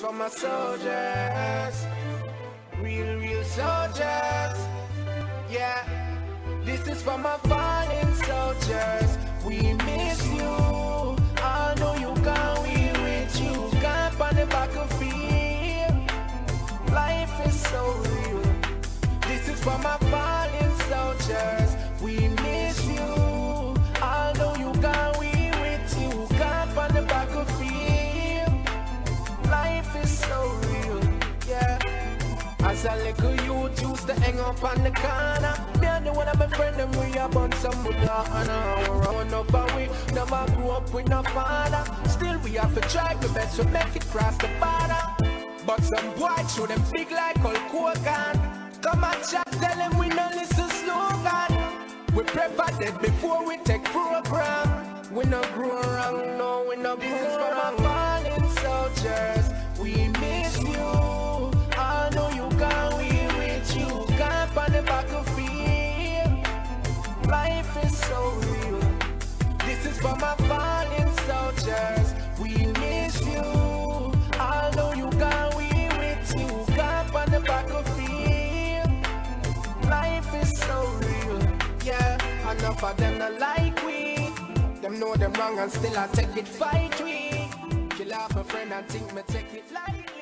for my soldiers. Real, real soldiers. Yeah. This is for my fallen soldiers. We miss you. I know you can, we with you. Camp on the battlefield. Life is so real. This is for my fallen soldiers. We As a little youth used to hang up on the corner. Me and the one of my friend them we a bun some And run up and we never grew up with no father. Still we have to try the best to make it cross the border. But some boys show them big like Hulk Hogan. Come and chat, tell them we no listen slogan. We prepare dead before we take program. We no grow wrong, no, we no grow wrong fallen soldiers so real. Yeah, enough of them not like we. Them know them wrong and still I take it fight we. Kill off a friend and think me take it lightly